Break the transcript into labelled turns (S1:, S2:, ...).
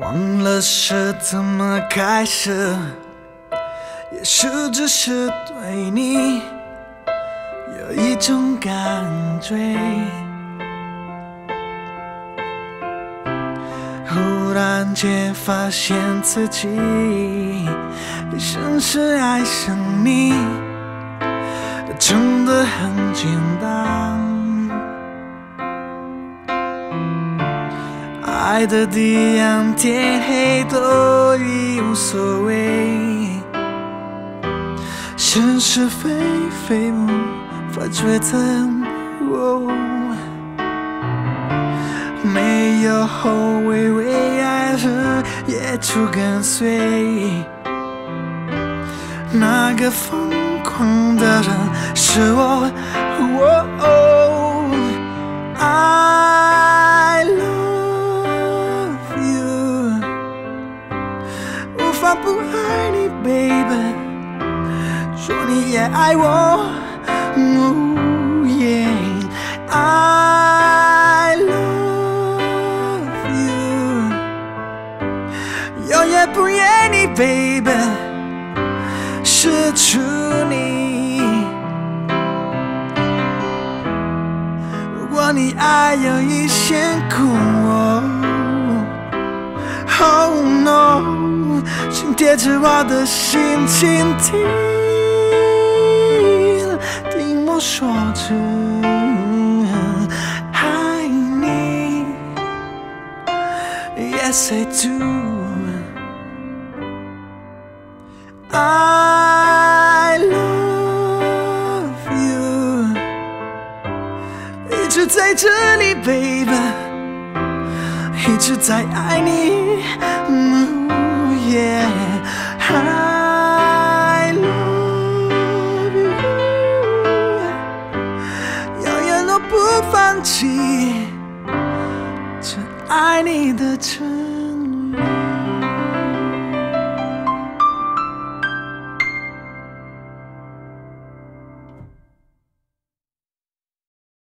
S1: 忘了是怎么开始，也许只是对你有一种感觉。忽然间发现自己深深爱上你，真的很简单。爱的地暗天黑都已无所谓，是是非非无法抉择。哦没有后悔，为爱日夜去跟随。那个疯狂的人是我。哦法不爱你，baby。说你也爱我。Oh yeah，I love you，永远不愿你，baby，失去你。如果你爱有一线苦哦贴着我的心倾听，听我说着爱你，Yes I do。I love you，一直在这里，baby，一直在爱你。起，这爱你的城。